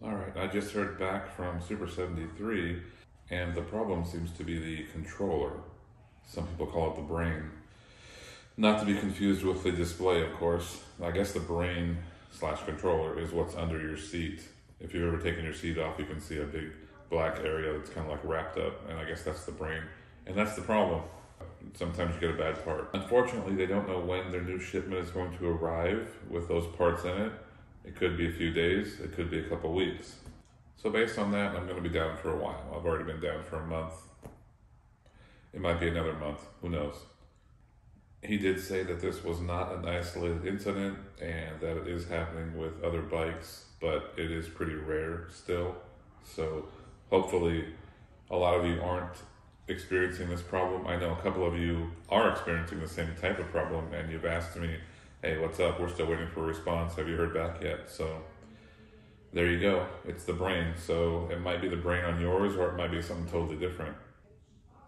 All right, I just heard back from Super 73, and the problem seems to be the controller. Some people call it the brain. Not to be confused with the display, of course. I guess the brain slash controller is what's under your seat. If you've ever taken your seat off, you can see a big black area that's kind of like wrapped up, and I guess that's the brain. And that's the problem. Sometimes you get a bad part. Unfortunately, they don't know when their new shipment is going to arrive with those parts in it. It could be a few days, it could be a couple weeks. So, based on that, I'm going to be down for a while. I've already been down for a month. It might be another month, who knows? He did say that this was not an isolated incident and that it is happening with other bikes, but it is pretty rare still. So, hopefully, a lot of you aren't experiencing this problem. I know a couple of you are experiencing the same type of problem, and you've asked me, hey, what's up? We're still waiting for a response. Have you heard back yet? So there you go. It's the brain. So it might be the brain on yours, or it might be something totally different.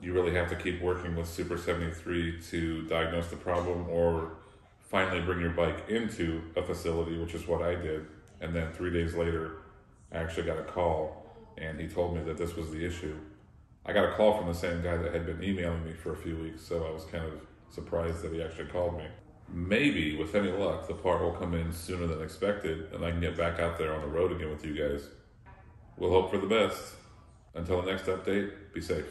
You really have to keep working with Super 73 to diagnose the problem or finally bring your bike into a facility, which is what I did. And then three days later, I actually got a call and he told me that this was the issue. I got a call from the same guy that had been emailing me for a few weeks, so I was kind of surprised that he actually called me. Maybe, with any luck, the part will come in sooner than expected, and I can get back out there on the road again with you guys. We'll hope for the best. Until the next update, be safe.